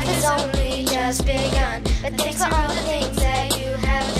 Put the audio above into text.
life has only just begun. But thanks for all the things that you have done.